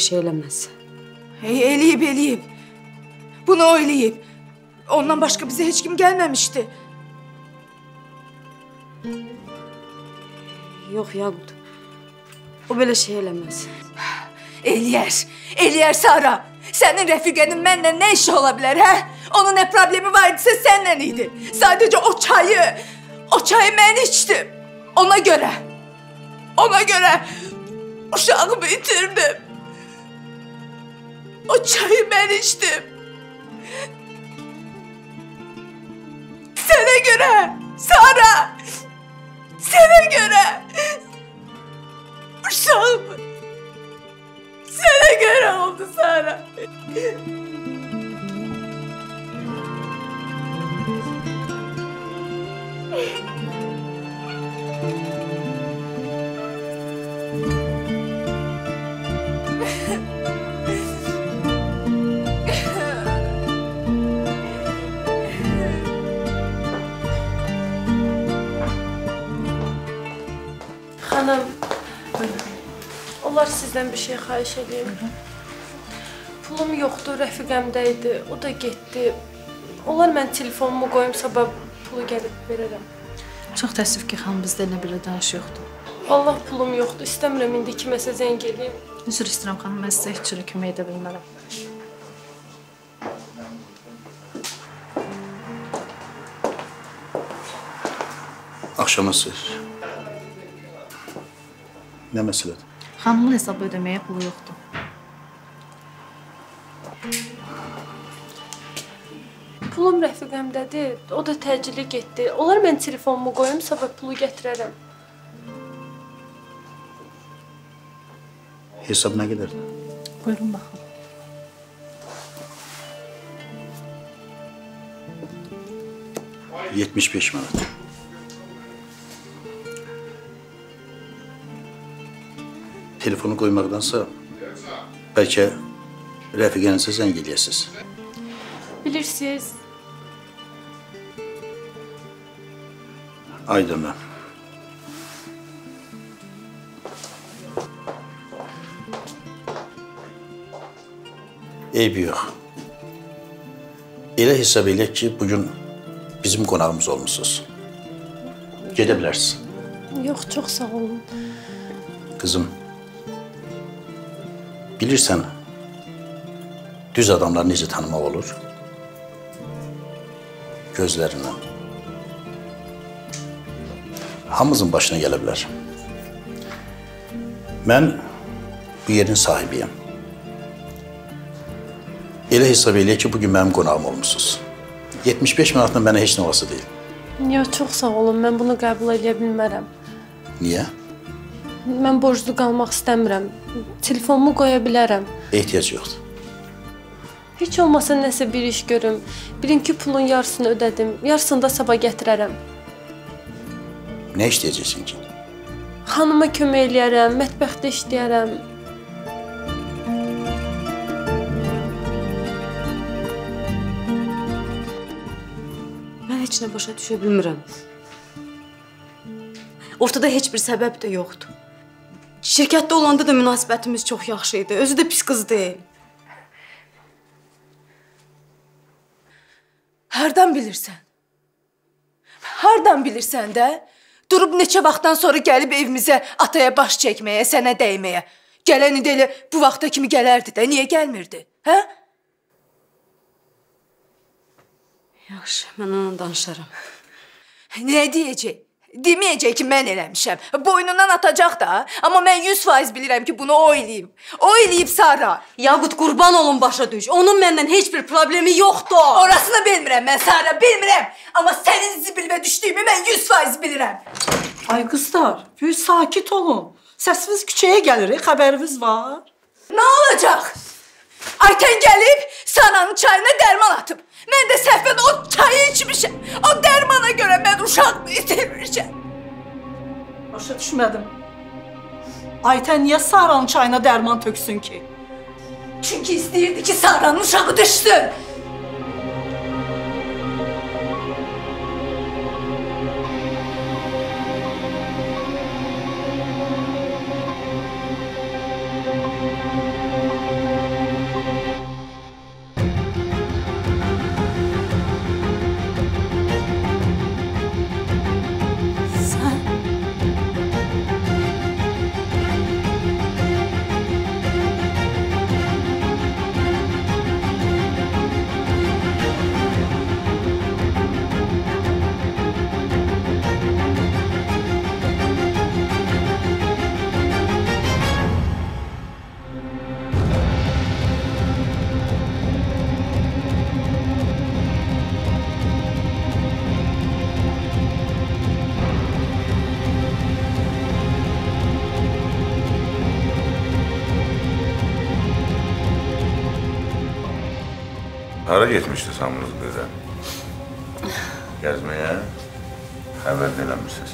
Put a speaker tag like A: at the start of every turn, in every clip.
A: O heç vaxt belə şey eləməz.
B: Hey, eləyib, eləyib. Bunu o eləyib. Ondan başqa bizə heç kim gəlməmişdi.
A: Yox Yaqut. O belə şey eləməz.
B: Eləyər, eləyər Sara. Sənin rəfiqənin mənlə nə işi ola bilər, hə? Onun nə problemi var idisə sənlə idi. Sadəcə o çayı, o çayı mən içdim. Ona görə, ona görə uşağımı itirdim. O çayı mən içdim. Sənə görə, Sara. Sənə görə. Uşağımı sənə görə oldu Sara.
C: Xanım, olar sizdən bir şey xahiş edeyim. Pulum yoxdur, rəfiqəmdə idi. O da getdi. Olar mən telefonumu qoyum, sabah pulu gəlib verərəm.
D: Çox təəssüf ki, xanım bizdə elə belə danış yoxdur.
C: Vallah pulum yoxdur. İstəmirəm indi kiməsə zəng eləyim.
D: Üzr istəyirəm xanım, mən sizə heç cürə kömək edə bilmərəm.
E: Axşama xeyir. Nə məsələdir?
D: Xanımın hesabı ödəməyə pulu yoxdur.
C: Pulum rəfiqəmdədir. O da təcili getdi. Olar mən telefonumu qoyum, sabah pulu gətirərəm.
E: Hesab nə qədərdir?
D: Buyurun baxın.
E: Ay. 75 manat. Telefonu qoymaqdansa bəlkə rəfiqənizə zəng eləyəsiniz.
C: Bilirsiniz,
E: Aydındır. Eybi yox. Elə hesab eləyək ki, bugün bizim qonağımız olmusunuz. Gedə bilərsiniz.
C: yox, çox sağ olun.
E: Qızım, bilirsən, düz adamları necə tanımaq olur? Gözlərindən. Hamımızın başına gələ bilər. Mən bu yerin sahibiyəm. Elə hesab eləyək ki, bugün mənim qonağım olmusunuz. 75 manatla mənə heç nə olası deyil.
C: Yox, çox sağ olun. Mən bunu qəbul edə bilmərəm.
E: Niyə?
C: Mən borclu qalmaq istəmirəm. Telefonumu qoya bilərəm.
E: Ehtiyac yoxdur.
C: Heç olmasa nəsə bir iş görüm. Bilin ki, pulun yarısını ödədim. Yarısını da sabah gətirərəm.
E: Nə istəyəcəksən ki?
C: Xanıma kömək eləyərəm, mətbəxdə işləyərəm.
A: Mən heç nə başa düşə bilmirəm. Ortada heç bir səbəb də yoxdur. Şirkətdə olanda da münasibətimiz çox yaxşı idi. Özü də pis qız deyil.
B: Hardan bilirsən? Hardan bilirsən də? Durub neçə vaxtdan sonra gəlib evimizə ataya baş çəkməyə, sənə dəyməyə. Gələn idi elə bu vaxta kimi gələrdi də, niyə gəlmirdi? Hə?
A: Yaxşı, mən onunla danışaram.
B: Nə deyəcək? Deməyəcək ki, mən eləmişəm. Boynundan atacaq da, amma mən 100% bilirəm ki, bunu o eləyib. O eləyib Sara.
A: Yaqut qurban olun başa düş. Onun məndən heç bir problemi yoxdur.
B: Orasını bilmirəm mən Sara, bilmirəm. Amma sənin zibilimə düşdüyümü mən 100% bilirəm.
F: Ay qızlar, bir sakit olun. Səsiniz küçəyə gəlir, xəbəriniz var?
B: Nə olacaq? Aytən gəlib Saranın çayına dərman atıb. Mən də səhvən o çayı içmişəm. O dərmana görə mən uşağımı itirmişəm.
F: Başa düşmədim. Aytən niyə Saranın çayına dərman töksün ki?
B: Çünki istəyirdi ki, Saranın uşağı düşsün.
G: Getmişdiniz hamınız birdən? Gəzməyə? Xəbər də eləmirsiniz.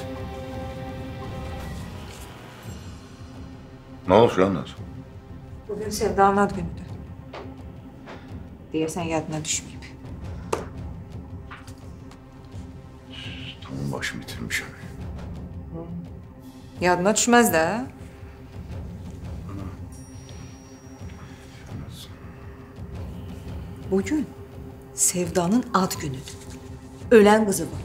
G: Nə olmuş yalnız?
H: Bugün Sevda'nın ad günüdür. Deyəsən yadına düşməyib.
G: Tamam başımı itirmişəm.
H: Yadına düşməz də. Bugün Sevda'nın ad günüdür. Ölən qızı var.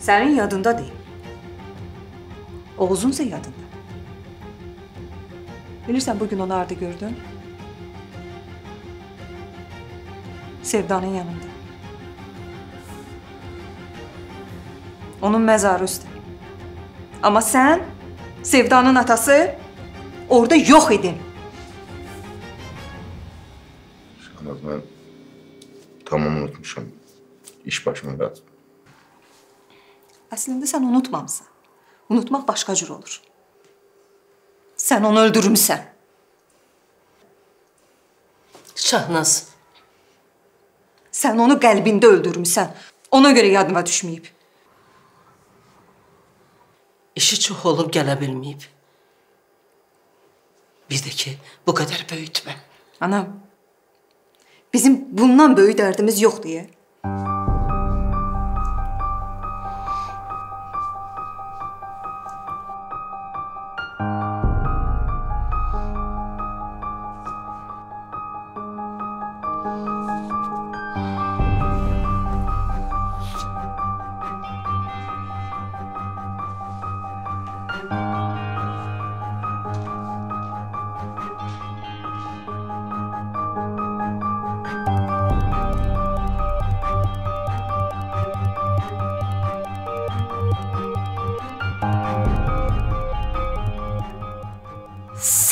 H: Sənin yadında deyil. Oğuzunsa yadında. Bilirsən bugün onu harda gördün? Sevda'nın yanında. Onun məzarı üstə. Amma sən Sevda'nın atası orada yox idin.
G: Şahnaz, mən tamam unutmuşam. İş başıma qaldı.
H: Əslində sən unutmamısan. Unutmaq başqa cür olur. Sən onu öldürmüsən.
I: Şahnaz,
H: Sən onu qəlbində öldürmüsən. Ona görə yadıma düşməyib.
I: işi çox olub gələ bilməyib. Bir də ki, bu qədər böyütmə.
H: Anam, bizim bundan böyük dərdimiz yox deyə.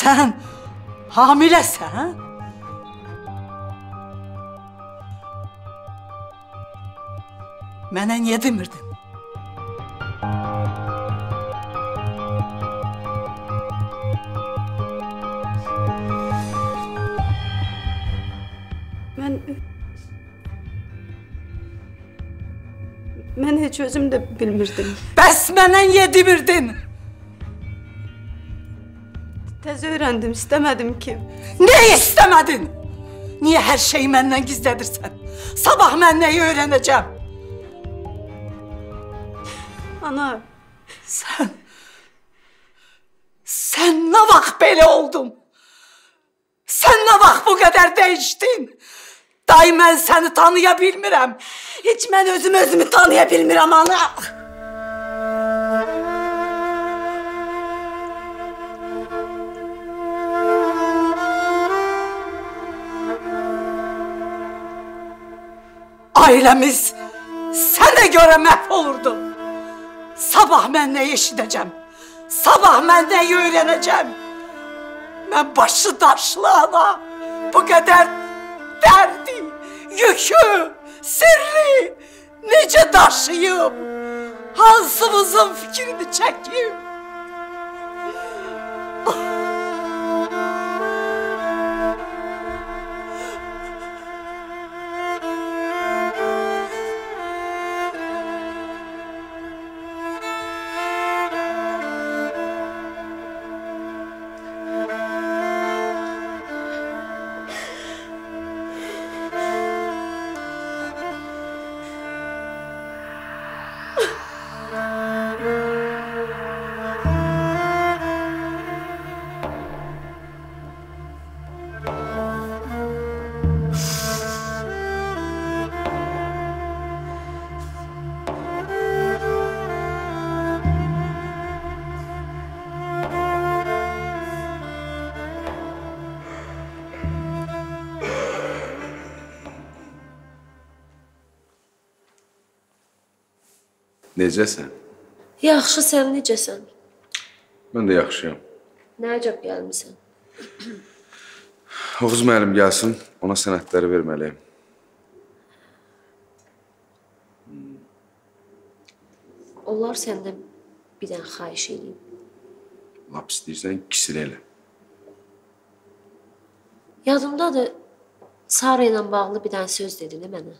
F: Sən hamiləsən? Mənə niyə demirdin?
A: Mən Mən heç özüm də bilmirdim.
F: Bəs mənə niyə demirdin?
A: Təzə öyrəndim, istəmədim ki.
F: Nə istəmədin? Niyə hər şeyi məndən gizlədirsən? Sabah mən nəyi öyrənəcəm?
A: Ana,
F: Sən Sən nə vaxt belə oldun? Sən nə vaxt bu qədər dəyişdin? Day mən səni tanıya bilmirəm.
A: heç mən özüm özümü tanıya bilmirəm ana.
F: Ailəmiz sənə görə məhv. Sabah mən nə eşidəcəm? Sabah mən nəyi öyrənəcəm? Mən başı daşlı ana bu qədər dərdi, yükü, sirri necə daşıyım? Hansımızın fikrini çəkim?
G: Necəsən?
J: Yaxşı, sən necəsən?
G: Mən də yaxşıyam.
J: Nə əcəb gəlmisən?
G: Oğuz müəllim gəlsin, ona sənədləri verməliyəm.
J: Onlar səndən bir dənə xahiş edeyim.
G: Lap istəyirsən, kisir elə.
J: Yadımdadır. Sara ilə bağlı bir dənə söz dedin mənə.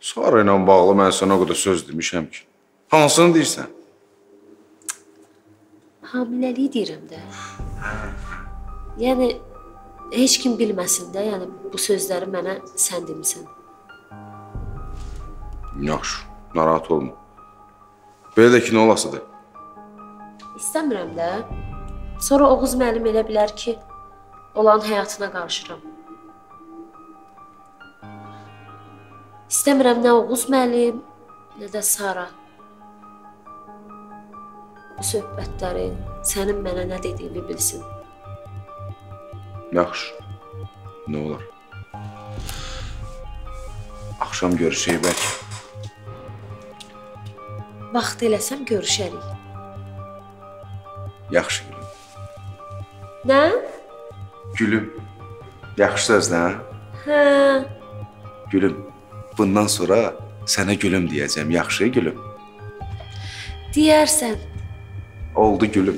G: Sara ilə bağlı mən sənə o qədər söz demişəm ki. Hansını deyirsən?
J: Hamiləliyi deyirəm də. Yəni heç kim bilməsin də, yəni bu sözləri mənə sən demisən.
G: Yaxşı, narahat olma. Belə də ki, nə olasıdır?
J: İstəmirəm də. Sonra Oğuz müəllim elə bilər ki, olan həyatına qarışıram. İstəmirəm nə Oğuz müəllim, nə də Sara. Bu söhbətləri sənin mənə nə dediyini bilsin.
G: Yaxşı. Nə olar? Axşam görüşək bəlkə.
J: Vaxt eləsəm görüşərik.
G: Yaxşı gülüm.
J: Nə?
G: Gülüm. Yaxşı sözlə.
J: Hə.
G: Gülüm. Bundan sonra sənə gülüm deyəcəm. Yaxşı gülüm.
J: Deyərsən.
G: Oldu gülüm.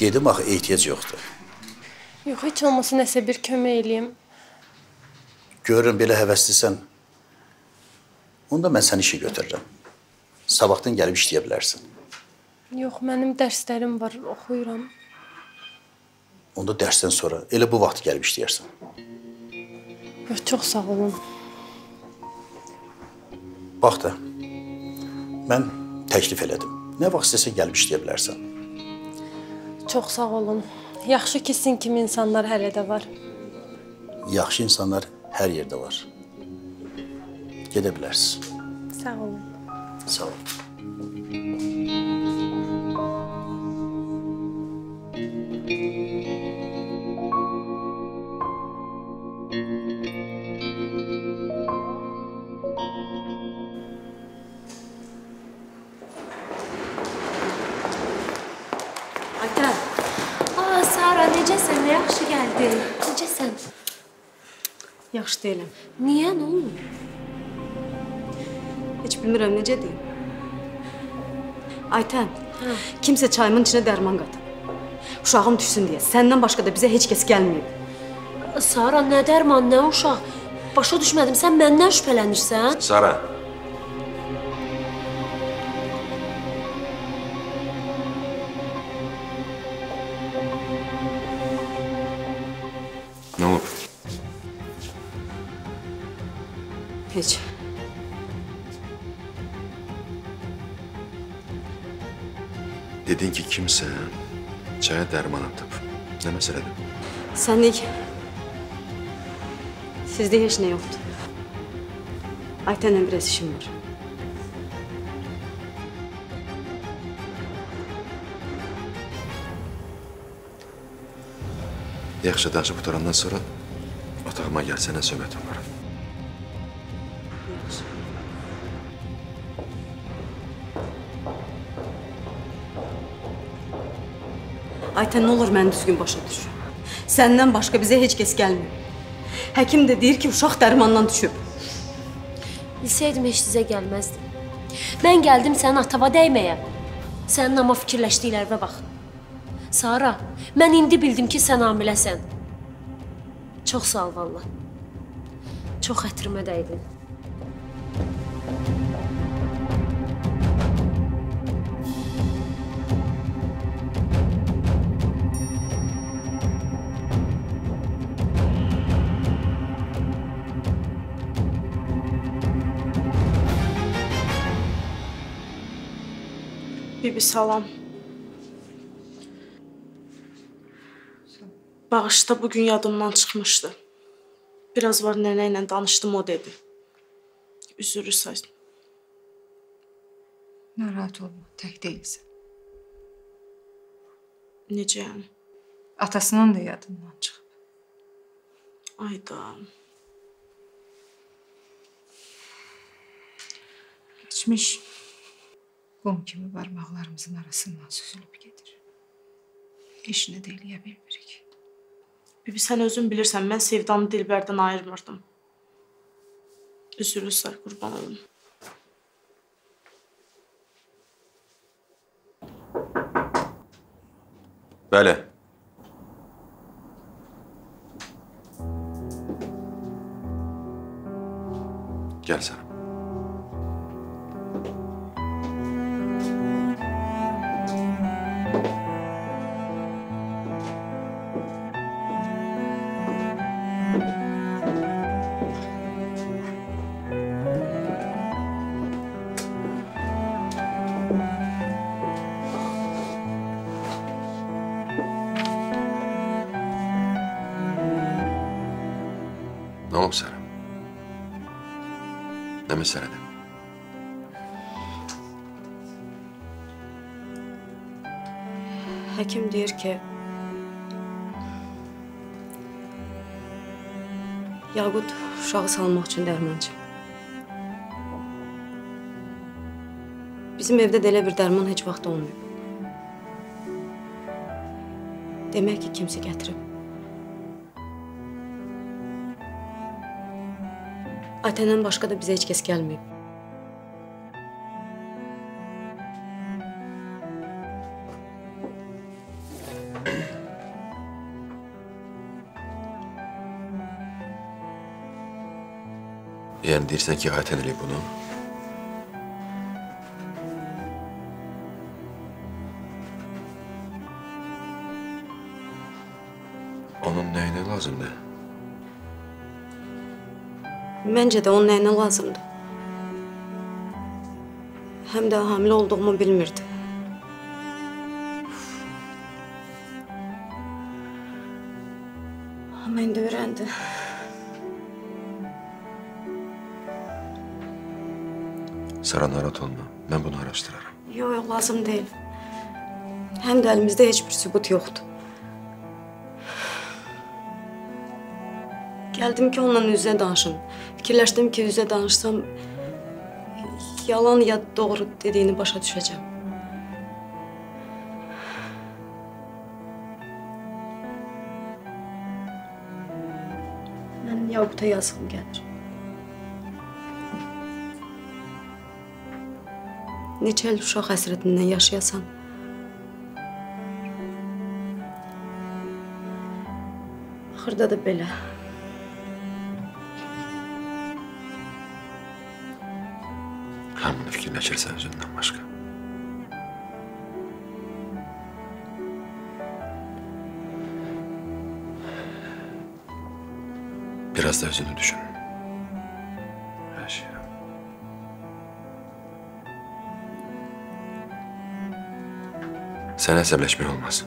E: Dedim axı ehtiyac yoxdur.
C: Yox, heç olmasa nəsə bir kömək eləyim.
E: Görürəm belə həvəslisən. Onda mən səni işə götürürəm. Sabahdan gəlib işləyə bilərsən.
C: Yox, mənim dərslərim var, oxuyuram.
E: Onda dərsdən sonra elə bu vaxt gəlib işləyərsən.
C: Yox, çox sağ olun.
E: Bax da. Mən təklif elədim. Nə vaxt istəsə gəlib işləyə bilərsən.
C: Çox sağ olun. Yaxşı ki, sizin kimi insanlar hələ də var.
E: Yaxşı insanlar hər yerdə var. Gedə bilərsiz.
C: Sağ olun.
E: Sağ ol.
A: Aytən,
J: Aa, Sara, necəsən? Nə yaxşı gəldin. Necəsən?
A: yaxşı deyiləm.
J: Niyə? Nə olub?
A: Bilmirəm necə deyim. Aytən, kimsə çayımın içinə dərman qatıb. Uşağım düşsün deyə. Səndən başqa da bizə heç kəs gəlməyib.
J: Sara, nə dərman, nə uşaq? Başa düşmədim. Sən məndən şübhələnirsən?
G: Sara. Dedin ki, kimsə çaya dərman atıb. Nə məsələdir?
A: Sənlik sizdə heç nə yoxdur. Aytənlə biraz işim var.
G: Yaxşı, danışıb qutarandan sonra otağıma gəl, sənə söhbətim
A: Aytən, nə olur məni düzgün başa düş. Səndən başqa bizə heç kəs gəlmir. Həkim də deyir ki, uşaq dərmandan düşüb.
J: Bilsəydim heç sizə gəlməzdim. Mən gəldim sənin atava dəyməyə. Sənin amma fikirləşdiklərinə bax. Sara, mən indi bildim ki, sən hamiləsən. Çox sağ ol vallah. Çox xətrimə dəydin.
K: Salam. Bağışda bugün yadımdan çıxmışdı. Biraz var nənə ilə danışdım o dedi. Üzürü say.
H: Narahat olma, tək deyilsən.
K: Necə yəni?
H: Atasının da yadından çıxıb.
K: Ayda.
H: Geçmiş qum kimi barmaqlarımızın arasından süzülüb gedir. Heç nə də eləyə bilmirik.
K: Bibi sən özün bilirsən, mən Sevdanı Dilbərdən ayırmırdım. Üzürlü sər qurban olum.
L: Bəli. Gəl sən. Nə məsələdir?
A: Həkim deyir ki, Yaqut uşağı salmaq üçün dərmançı. Bizim evdə də elə bir dərman heç vaxt olmayıb. Demək ki, kimsə gətirib. Aytəndən başqa da bizə heç kəs gəlməyib.
L: Yəni deyirsən ki, Aytən eləyib bunu?
A: Məncə də onun nəyinə lazımdır. Həm də hamilə olduğumu bilmirdi. Amma indi öyrəndi.
L: Sara narahat olma. Mən bunu araşdıraram.
A: Yox, yox, lazım deyil. Həm də əlimizdə heç bir sübut yoxdur. Gəldim ki, onunla üzə danışım. Fikirləşdim ki, üzə danışsam yalan ya doğru dediyini başa düşəcəm. Mən Yaquta yazığım gəlir. Neçə il uşaq həsrətindən yaşayasan, axırda da belə.
L: Fikirləşirsən özündən başqa. Biraz da özünü düşün. Her şey. Sen əsəbləşmək olmaz.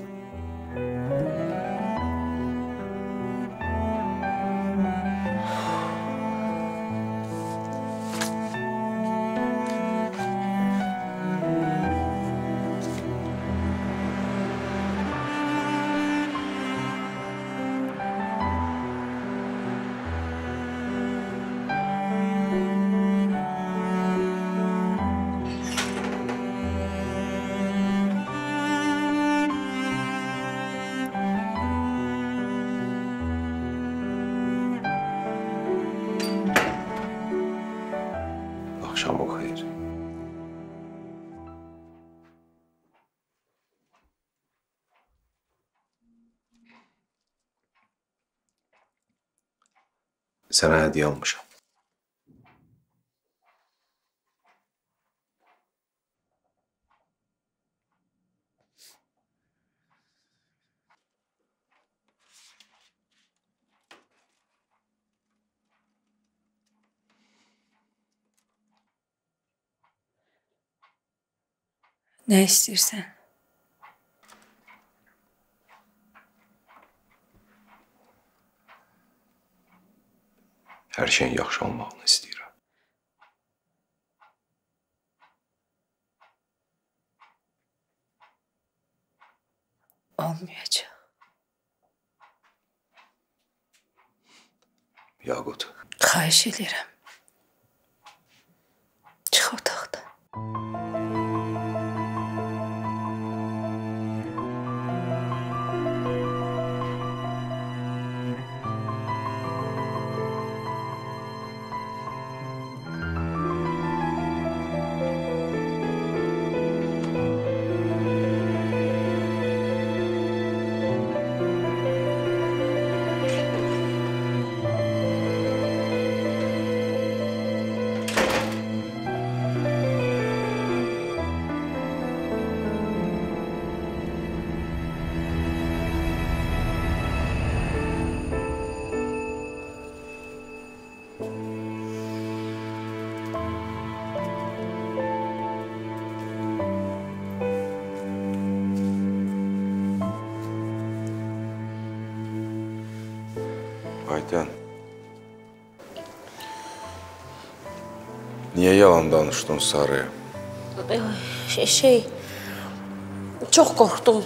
L: Sənə hədiyyə almışam.
M: Nə istəyirsən?
L: Hər şeyin yaxşı olmağını istəyirəm.
M: Olmayacaq.
L: Yaqut,
M: Xahiş edirəm. Çıx otaqdan.
N: Niye yalan danışdın Sarıya?
J: Şey, şey çox qorxdum.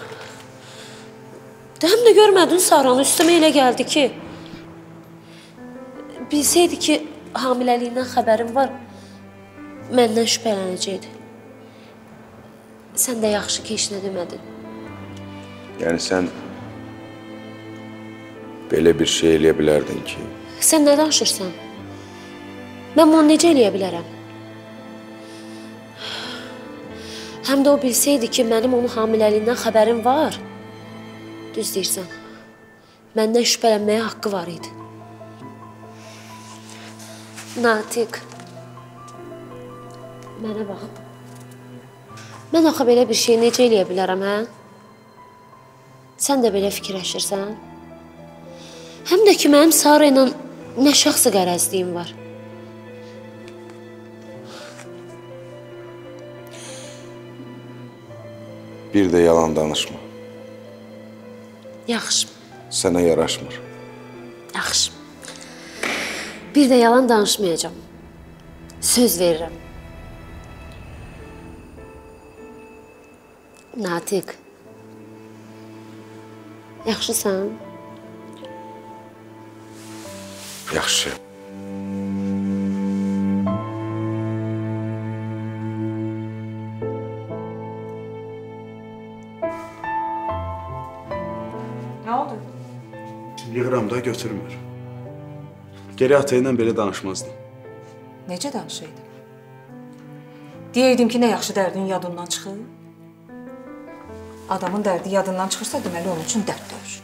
J: Həm də görmədin Saranı üstümə elə gəldi ki, bilsəydi ki, hamiləliyindən xəbərim var, məndən şübhələnəcəkdi. Sən də yaxşı ki, heç nə demədin.
N: Yəni sən belə bir şey eləyə bilərdin ki,
J: Sən nə danışırsan? Mən bunu necə eləyə bilərəm? Həm də o bilsəydi ki, mənim onun hamiləliyindən xəbərim var. Düz deyirsən. Məndən şübhələnməyə haqqı var idi. Natiq. Mənə bax. Mən axı belə bir şey necə eləyə bilərəm, hə? Sən də belə fikirləşirsən? Həm də ki, mənim Sara ilə nə şəxsi qərəzliyim var.
N: Bir də yalan danışma.
J: Yaxşı,
N: Sənə yaraşmır.
J: yaxşı. Bir də yalan danışmayacağam. Söz verirəm. Natiq. Yaxşısan?
N: Yaxşı.
O: Yığıram da götürmür. Geri ata ilə belə danışmazdım.
B: Necə danışaydım? Deyəydim ki, nə yaxşı dərdin yadından çıxır. Adamın dərdi yadından çıxırsa, deməli onun üçün dərddir.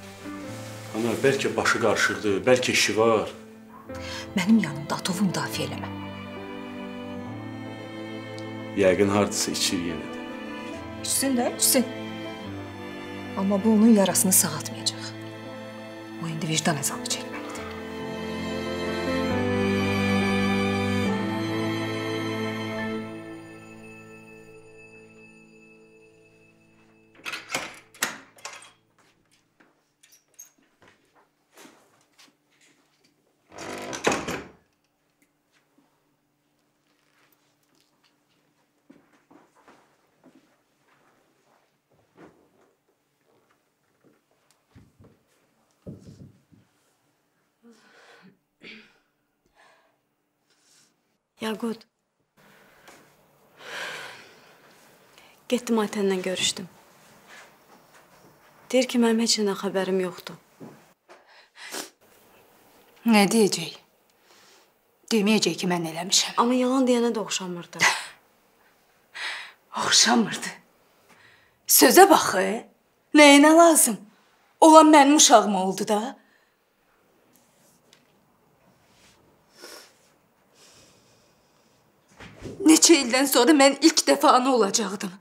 O: Ana, bəlkə başı qarışıqdır, bəlkə işi var.
B: Mənim yanımda atovu müdafiə eləmə.
O: Yəqin hardasa içir yenə də.
B: İçsin də, içsin. Amma bu onun yarasını sağaltmayacaq. o individu da. Çəkməlidir.
A: Yaqut. Getdim Aytənlə görüşdüm. Deyir ki, mənim heç nədən xəbərim yoxdur.
B: Nə deyəcək? Deməyəcək ki, mən eləmişəm.
A: Amma yalan deyənə də oxşamırdı.
B: Oxşamırdı. Sözə bax, e? nəyinə lazım? Olan mənim uşağım oldu da. İldən sonra mən ilk dəfə ana olacaqdım.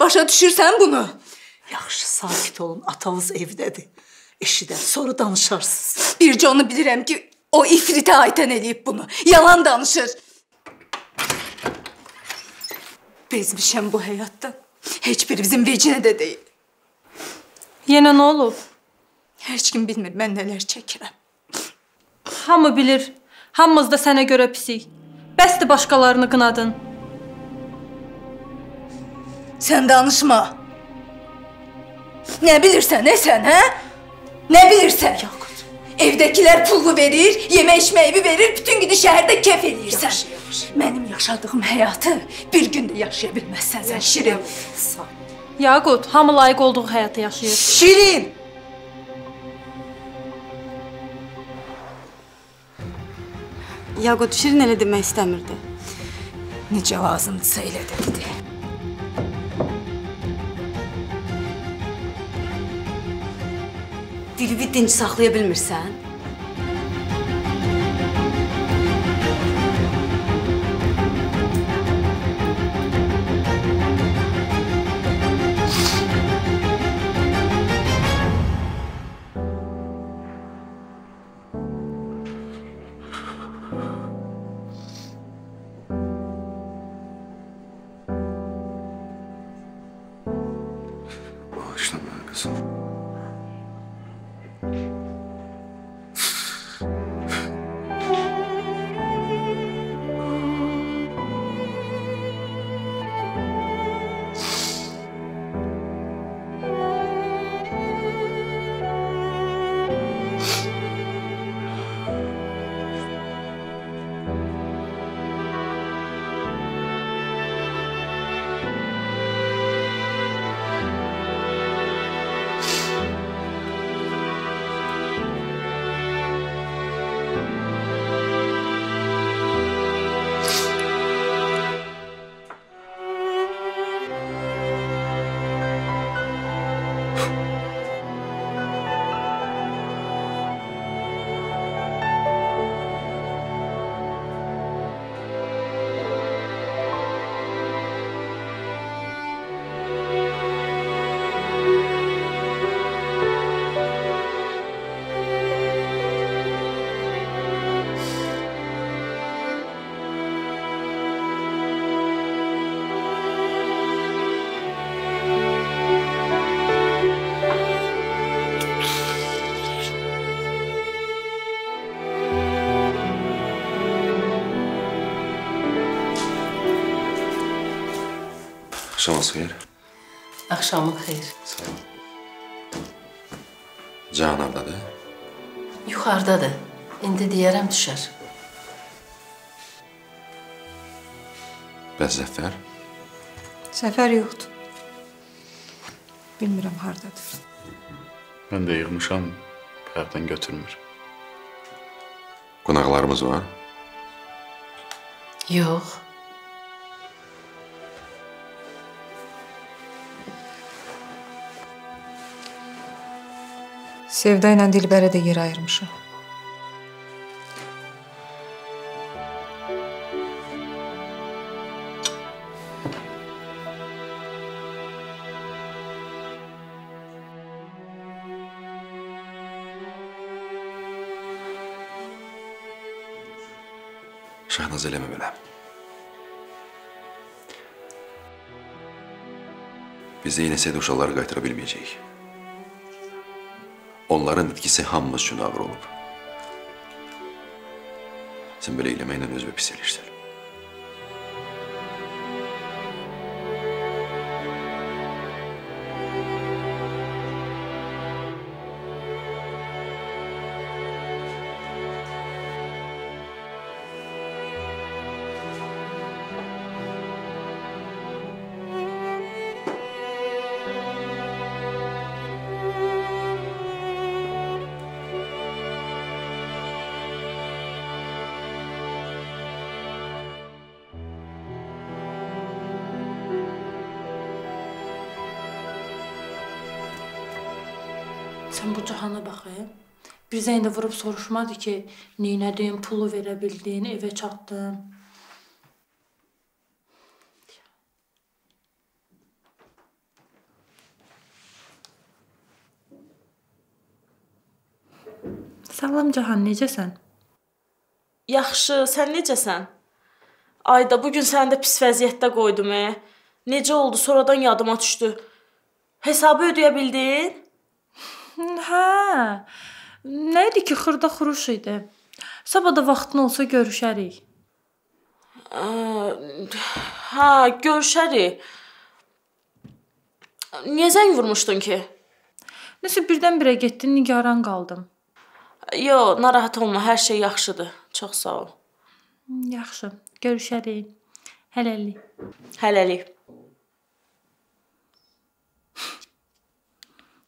B: Başa düşürsən bunu?
F: Yaxşı, sakit olun. Atanız evdədir. Eşidər, sonra danışarsınız.
B: Bircə onu bilirəm ki, o ifritə aytən eləyib bunu. Yalan danışır. Bezmişəm bu həyatdan. Heç biri bizim vecinə də deyil.
C: Yenə nə olub?
B: Heç kim bilmir mən nələr çəkirəm.
C: Hamı bilir. Hamımız da sənə görə pisik. Bəsdir başqalarını qınadın.
B: Sən danışma. Nə bilirsən, nə sən, hə? Nə bilirsən? Yaqut. Evdəkilər pulu verir, yemək içməyi verir, bütün günü şəhərdə kef eləyirsən. Yaxşı, yaxşı. Mənim yaşadığım həyatı bir gün də yaşaya bilməzsən sən Şirin.
C: Yaqut, hamı layiq olduğu həyatı yaşayır.
B: Şirin!
A: Yaqut Şirin elə demək istəmirdi.
B: Necə lazımdırsa elə dedi.
A: dili bir dinç saxlaya bilmirsən?
L: Axşamınız xeyir.
I: Axşamın xeyir.
L: Sağ ol. Cahan hardadır?
I: Yuxarıdadır. İndi deyərəm düşər.
L: Bəs Zəffər?
H: Səfər yoxdur. Bilmirəm hardadır.
O: Mən də yığmışam, hərdən götürmür.
L: Qonaqlarımız var.
I: Yox.
H: Sevda ilə Dilbərə də yer ayırmışam.
L: Şahnaz eləmə belə. Biz eyləsəydə uşaqları qaytara bilməyəcəyik. Onların itkisi hamımız üçün ağır olub. Sən belə eləməklə özünü pis eləyirsən.
D: Bir zəng də vurub soruşmadı ki, neynədin, pulu verə bildin, evə çatdın. Salam Cahan, necəsən?
K: Yaxşı, sən necəsən? Ayda bu gün səni də pis vəziyyətdə qoydum, e. Necə oldu? Sonradan yadıma düşdü. Hesabı ödəyə bildin?
D: Hə. Nə idi ki, xırda xuruş idi. Sabah da vaxtın olsa görüşərik.
K: Hə, görüşərik. Niyə zəng vurmuşdun ki?
D: Nəsə birdən-birə getdin, nigaran qaldım.
K: Yo, narahat olma, hər şey yaxşıdır. Çox sağ ol.
D: Yaxşı, görüşərik. Hələlik.
K: Hələlik.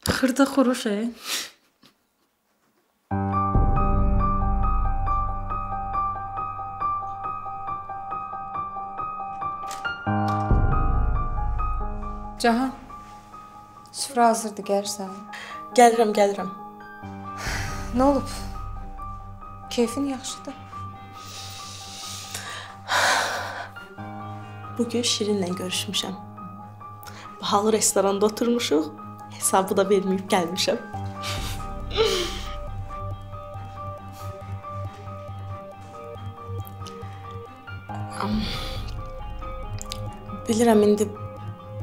D: Xırda xuruş, e?
H: Cahan. Süfrə hazırdır, gəlirsən.
K: Gəlirəm, gəlirəm.
H: Nə olub? Keyfin yaxşıdır?
K: Bugün Şirinlə görüşmüşəm. Bahalı restoranda oturmuşuq. Hesabı da verməyib gəlmişəm. Bilirəm indi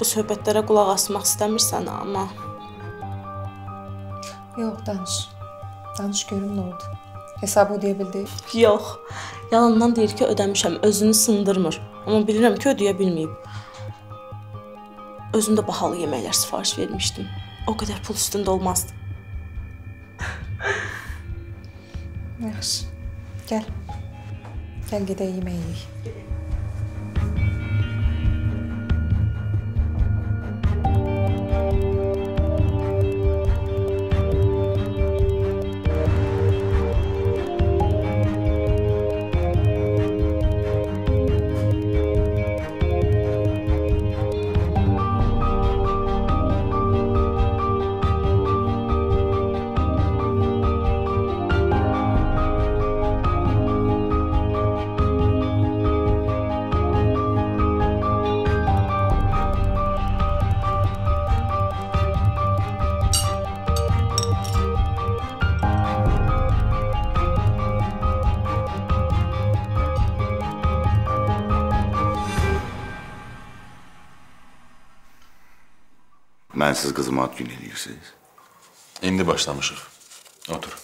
K: bu söhbətlərə qulaq asmaq istəmirsən, amma
H: Yox, danış. Danış görüm nə oldu. Hesabı ödəyə bildin?
K: yox. Yalandan deyir ki, ödəmişəm, özünü sındırmır. Amma bilirəm ki, ödəyə bilməyib. Özüm də bahalı yeməklər sifariş vermişdim. O qədər pul üstündə olmazdı.
H: Yaxşı. Gəl. Gəl gedək yemək yeyək.
L: Mənsiz qızıma ad gün eləyirsiniz.
N: İndi başlamışıq. Otur.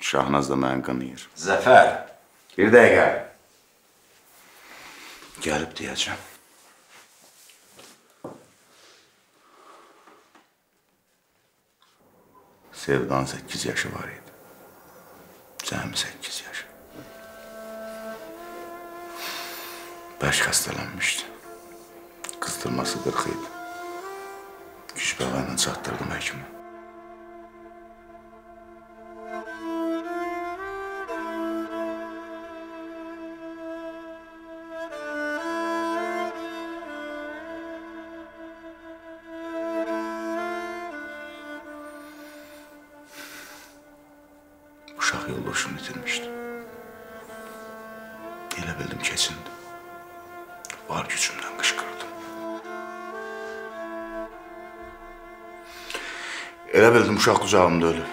N: Şahnaz da məni qınayır.
E: Zəfər.
N: Bir dəqiqə. Gəlib deyəcəm. Sevdan 8 yaşı var idi. Cəmi 8 yaş. Bərk xəstələnmişdi. Qızdırması 40 idi. Güc ilə çatdırdım həkimə. Elə bildim uşaq qucağımda ölüb.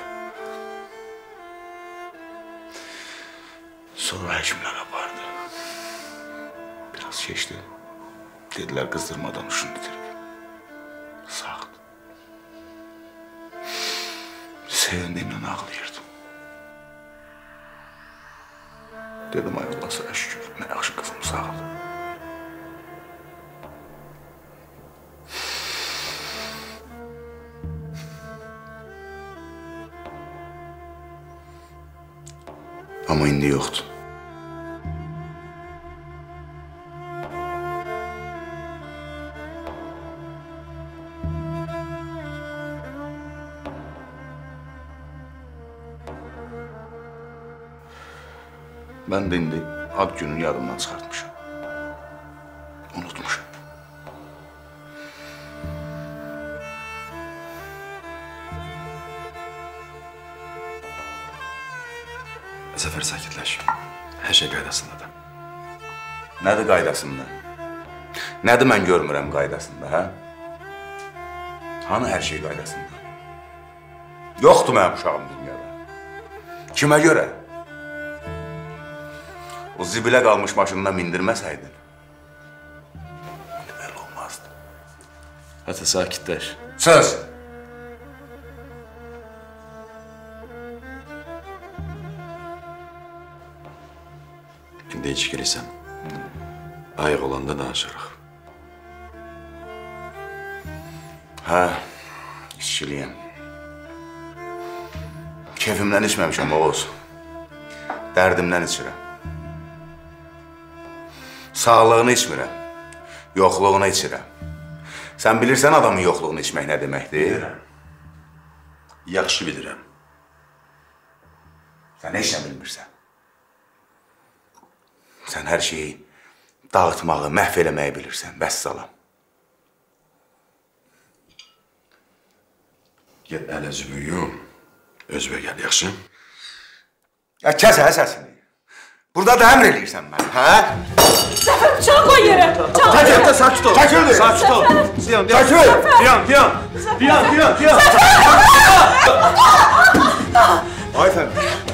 N: Sonra həkimlər apardı. Biraz keçdi. Dedilər qızdırmadan uşunu itirib. Sağdı. Sevindiyimlə ağlayırdım. Dedim ay Allah sənə şükür. Nə yaxşı Amma indi yoxdur. Mən də indi ad gününü yadımdan çıxartmışam. Nədir qaydasında? Nədir mən görmürəm qaydasında, hə? Hanı hər şey qaydasında? Yoxdur mənim uşağım dünyada. Kimə görə? O zibilə qalmış maşınına mindirməsəydin. indi Belə olmazdı.
L: Hətta sakitləş.
N: Söz!
L: İndi heç gəlirsən. Ayıq olanda danışırıq.
N: Hə, işçiliyəm. Kefimdən içməmişəm Oğuz. Dərdimdən içirəm. Sağlığını içmirəm. Yoxluğunu içirəm. Sən bilirsən adamın yoxluğunu içmək nə deməkdir?
L: Bilirəm. Yaxşı bilirəm.
N: Sən heç nə bilmirsən. Sən hər şeyi dağıtmağı, məhv eləməyi bilirsən. Vəssalam.
L: Get əl üzümü yum. Özbə gəl, yaxşı?
N: Ya kəs hə səsini. Burada da əmr eləyirsən mənə, hə?
K: Zəfər bıçağı qoy yerə. Qoy yerə.
N: sakit ol. Çəkil.
O: Sakit ol. Diyan, diyan.
N: Çəkil.
O: Diyan, diyan. Diyan, diyan, diyan. Ay efendim.